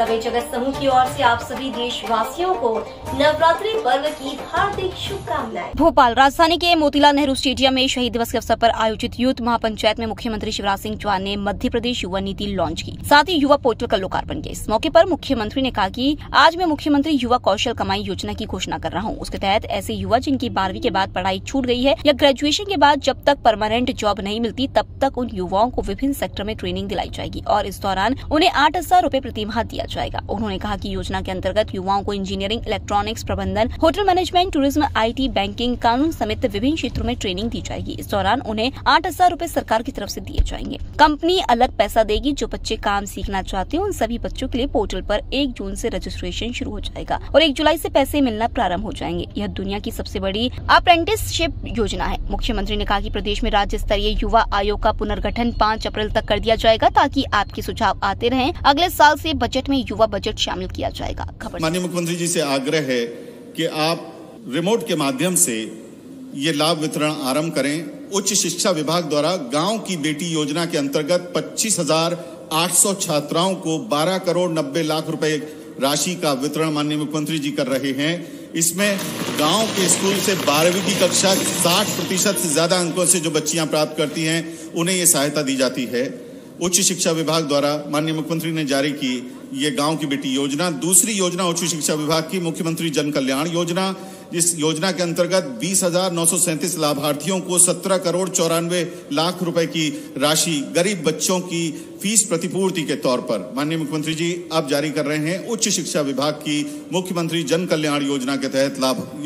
सभी जगत समूह की ओर से आप सभी देशवासियों को नवरात्रि पर्व की हार्दिक शुभकामनाएँ। भोपाल राजधानी के मोतीलाल नेहरू स्टेडियम में शहीद दिवस के अवसर पर आयोजित यूथ महापंचायत में मुख्यमंत्री शिवराज सिंह चौहान ने मध्य प्रदेश युवा नीति लॉन्च की। साथ ही युवा पोर्टल का लोकार्पण किया। इस मौके आरोप मुख्यमंत्री ने कहा कि आज मैं मुख्यमंत्री युवा कौशल कमाई योजना की घोषणा कर रहा हूँ। उसके तहत ऐसे युवा जिनकी बारहवीं के बाद पढ़ाई छूट गई है या ग्रेजुएशन के बाद जब तक परमानेंट जॉब नहीं मिलती, तब तक उन युवाओं को विभिन्न सेक्टर में ट्रेनिंग दिलाई जाएगी और इस दौरान उन्हें आठ हज़ार रूपए प्रति माह दिया जाएगा। उन्होंने कहा कि योजना के अंतर्गत युवाओं को इंजीनियरिंग इलेक्ट्रॉनिक्स प्रबंधन, hotel management tourism IT banking कानून समेत विभिन्न क्षेत्रों में ट्रेनिंग दी जाएगी। इस दौरान उन्हें आठ हज़ार रूपए सरकार की तरफ़ ऐसी दिए जाएँगे। कंपनी अलग पैसा देगी। जो बच्चे काम सीखना चाहते हैं, उन सभी बच्चों के लिए पोर्टल पर एक जून से रजिस्ट्रेशन शुरू हो जाएगा और एक जुलाई से पैसे मिलना प्रारंभ हो जाएँगे। यह दुनिया की सबसे बड़ी अप्रेंटिसशिप योजना है। मुख्यमंत्री ने कहा कि प्रदेश में राज्य स्तरीय युवा आयोग का पुनर्गठन पाँच अप्रैल तक कर दिया जाएगा ताकि आपके सुझाव आते रहें। अगले साल से बजट में युवा बजट शामिल किया जाएगा। खबर माननीय मुख्यमंत्री जी से आग्रह है कि आप रिमोट के माध्यम से ये लाभ वितरण आरंभ करें। उच्च शिक्षा विभाग द्वारा गाँव की बेटी योजना के अंतर्गत पच्चीस हज़ार आठ सौ छात्राओं को 12 करोड़ 90 लाख रुपए राशि का वितरण माननीय मुख्यमंत्री जी कर रहे हैं। इसमें गाँव के स्कूल से बारहवीं की कक्षा 60 प्रतिशत से ज़्यादा अंकों से जो बच्चियाँ प्राप्त करती हैं, उन्हें ये सहायता दी जाती है। उच्च शिक्षा विभाग द्वारा माननीय मुख्यमंत्री ने जारी की ये गाँव की बेटी योजना, दूसरी योजना उच्च शिक्षा विभाग की, मुख्यमंत्री जन कल्याण योजना। जिस योजना के अंतर्गत बीस लाभार्थियों को सत्रह करोड़ चौरानवे लाख रुपए की राशि गरीब बच्चों की फ़ीस प्रतिपूर्ति के तौर पर। माननीय मुख्यमंत्री जी, आप जारी कर रहे हैं उच्च शिक्षा विभाग की मुख्यमंत्री जन कल्याण योजना के तहत लाभ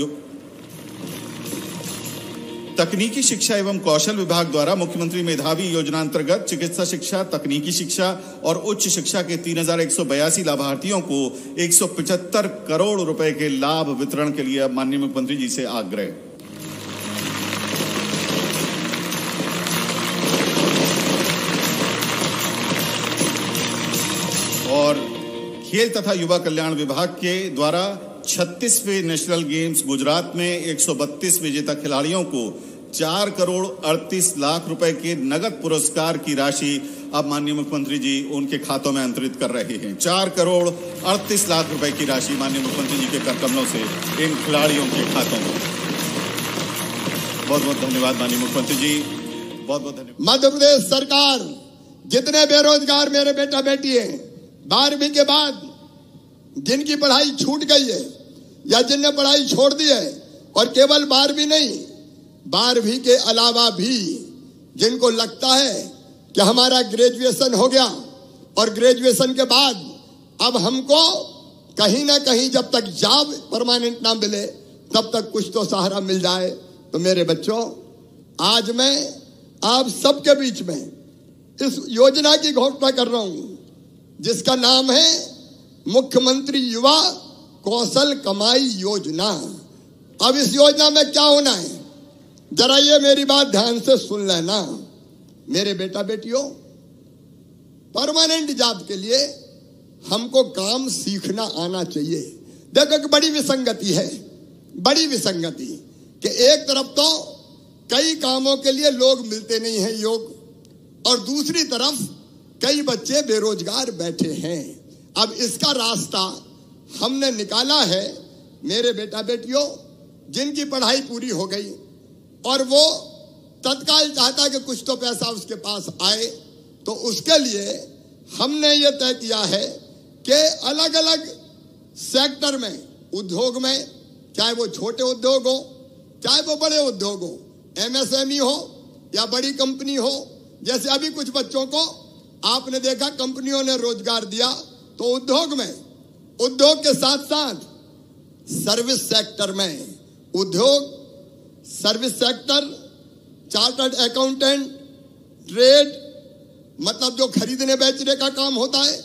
तकनीकी शिक्षा एवं कौशल विभाग द्वारा मुख्यमंत्री मेधावी योजना अंतर्गत चिकित्सा शिक्षा, तकनीकी शिक्षा और उच्च शिक्षा के तीन हज़ार एक सौ बयासी लाभार्थियों को एक सौ पिछहत्तर करोड़ रुपए के लाभ वितरण के लिए माननीय मुख्यमंत्री जी से आग्रह। और खेल तथा युवा कल्याण विभाग के द्वारा छत्तीसवें नेशनल गेम्स गुजरात में 132 विजेता खिलाड़ियों को चार करोड़ अड़तीस लाख रुपए के नगद पुरस्कार की राशि अब माननीय मुख्यमंत्री जी उनके खातों में अंतरित कर रहे हैं। चार करोड़ अड़तीस लाख रुपए की राशि माननीय मुख्यमंत्री जी के कर से इन खिलाड़ियों के खातों में। बहुत बहुत धन्यवाद माननीय मुख्यमंत्री जी। बहुत बहुत धन्यवाद। मध्य प्रदेश सरकार, जितने बेरोजगार मेरे बेटा बेटी हैं, बारहवीं के बाद जिनकी पढ़ाई छूट गई है या जिनने पढ़ाई छोड़ दी है और केवल बारहवीं नहीं बारहवीं के अलावा भी जिनको लगता है कि हमारा ग्रेजुएशन हो गया और ग्रेजुएशन के बाद अब हमको कहीं ना कहीं जब तक जॉब परमानेंट ना मिले, तब तक कुछ तो सहारा मिल जाए। तो मेरे बच्चों, आज मैं आप सबके बीच में इस योजना की घोषणा कर रहा हूँ, जिसका नाम है मुख्यमंत्री युवा कौशल कमाई योजना। अब इस योजना में क्या होना है? जरा ये मेरी बात ध्यान से सुन लेना। मेरे बेटा बेटियों, परमानेंट जॉब के लिए हमको काम सीखना आना चाहिए। देखो कि बड़ी विसंगति है। बड़ी विसंगति कि एक तरफ़ तो कई कामों के लिए लोग मिलते नहीं हैं योग, और दूसरी तरफ़ कई बच्चे बेरोजगार बैठे हैं। अब इसका रास्ता हमने निकाला है मेरे बेटा बेटियों जिनकी पढ़ाई पूरी हो गई, और वो तत्काल चाहता कि कुछ तो पैसा उसके पास आए तो उसके लिए हमने ये तय किया है कि अलग अलग सेक्टर में, उद्योग में, चाहे वो छोटे उद्योग हो, चाहे वो बड़े उद्योग हो एमएसएमई हो या बड़ी कंपनी हो, जैसे अभी कुछ बच्चों को आपने देखा, कंपनियों ने रोज़गार दिया तो उद्योग में उद्योग के साथ साथ सर्विस सेक्टर में उद्योग service sector chartered accountant trade मतलब जो खरीदने बेचने का काम होता है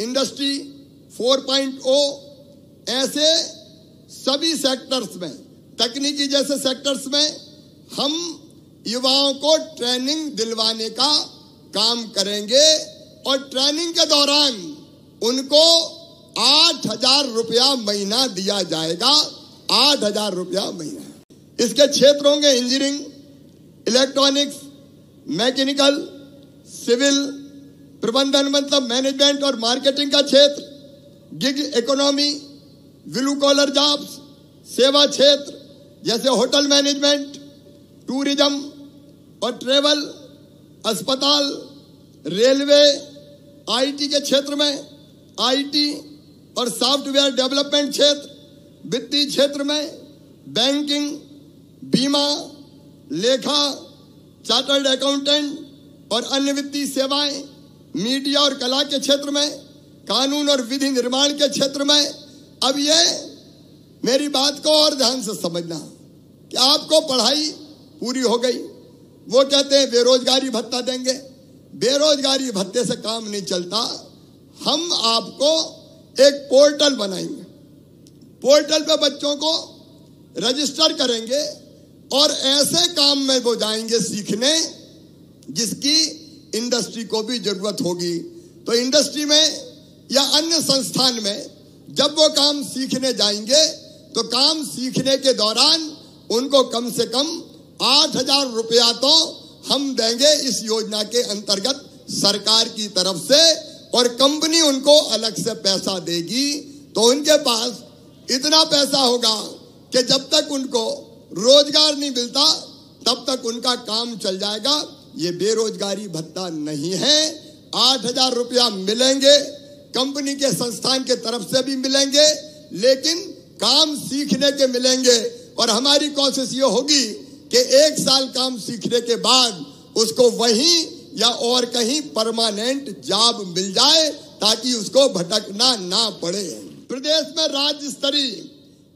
इंडस्ट्री 4.0 ऐसे सभी सेक्टर्स में, तकनीकी जैसे सेक्टर्स में हम युवाओं को ट्रेनिंग दिलवाने का काम करेंगे और ट्रेनिंग के दौरान उनको आठ हज़ार रुपया महीना दिया जाएगा। आठ हज़ार रुपया महीना। इसके क्षेत्र होंगे इंजीनियरिंग, इलेक्ट्रॉनिक्स, मैकेनिकल, सिविल, प्रबंधन मतलब मैनेजमेंट और मार्केटिंग का क्षेत्र gig economy blue collar jobs सेवा क्षेत्र, जैसे होटल मैनेजमेंट, टूरिज़्म और ट्रेवल, अस्पताल, रेलवे, आईटी के क्षेत्र में, आईटी और सॉफ्टवेयर डेवलपमेंट क्षेत्र, वित्तीय क्षेत्र में बैंकिंग, बीमा, लेखा, चार्टर्ड अकाउंटेंट और अन्य वित्तीय सेवाएँ मीडिया और कला के क्षेत्र में, कानून और विधि निर्माण के क्षेत्र में। अब ये मेरी बात को और ध्यान से समझना कि आपको पढ़ाई पूरी हो गई। वो कहते हैं, बेरोजगारी भत्ता देंगे। बेरोजगारी भत्ते से काम नहीं चलता। हम आपको एक पोर्टल बनाएँगे। पोर्टल पे बच्चों को रजिस्टर करेंगे और ऐसे काम में वो जाएँगे सीखने जिसकी इंडस्ट्री को भी ज़रूरत होगी। तो इंडस्ट्री में या अन्य संस्थान में जब वो काम सीखने जाएँगे तो काम सीखने के दौरान उनको कम से कम आठ हज़ार रुपया तो हम देंगे इस योजना के अंतर्गत सरकार की तरफ़ से। और कंपनी उनको अलग से पैसा देगी तो उनके पास इतना पैसा होगा कि जब तक उनको रोज़गार नहीं मिलता, तब तक उनका काम चल जाएगा। ये बेरोजगारी भत्ता नहीं है। आठ हज़ार रुपया मिलेंगे, कंपनी के संस्थान के तरफ़ से भी मिलेंगे, लेकिन काम सीखने के मिलेंगे। और हमारी कोशिश ये होगी कि एक साल काम सीखने के बाद उसको वहीं या और कहीं परमानेंट जॉब मिल जाए ताकि उसको भटकना ना पड़े। प्रदेश में राज्य स्तरीय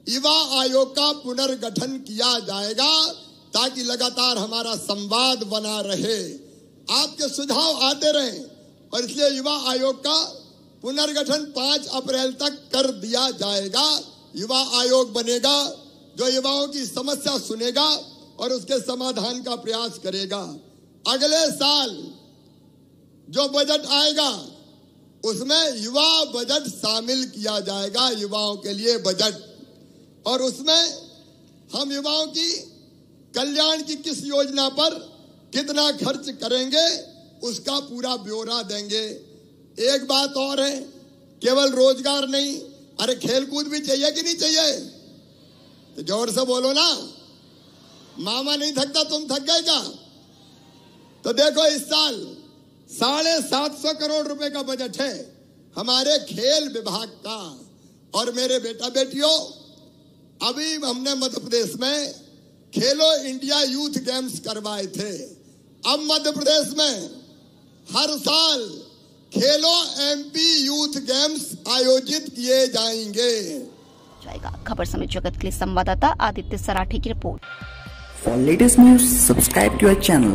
युवा आयोग का पुनर्गठन किया जाएगा ताकि लगातार हमारा संवाद बना रहे। आपके सुझाव आते रहे और इसलिए युवा आयोग का पुनर्गठन पाँच अप्रैल तक कर दिया जाएगा। युवा आयोग बनेगा, जो युवाओं की समस्या सुनेगा और उसके समाधान का प्रयास करेगा। अगले साल जो बजट आएगा, उसमें युवा बजट शामिल किया जाएगा युवाओं के लिए बजट। और उसमें हम युवाओं की कल्याण की किस योजना पर कितना खर्च करेंगे, उसका पूरा ब्यौरा देंगे। एक बात और है, केवल रोज़गार नहीं, अरे खेलकूद भी चाहिए कि नहीं चाहिए? तो ज़ोर से बोलो ना। मामा नहीं थकता, तुम थक गए क्या? तो देखो इस साल साढ़े सात सौ करोड़ रुपए का बजट है हमारे खेल विभाग का। और मेरे बेटा बेटियों अभी हमने मध्य प्रदेश में खेलो इंडिया यूथ गेम्स करवाए थे। अब मध्य प्रदेश में हर साल खेलो एमपी यूथ गेम्स आयोजित किए जाएँगे। जाएगा खबर समय जगत के लिए संवाददाता आदित्य सराठे की रिपोर्ट। Latest news, subscribe to our channel.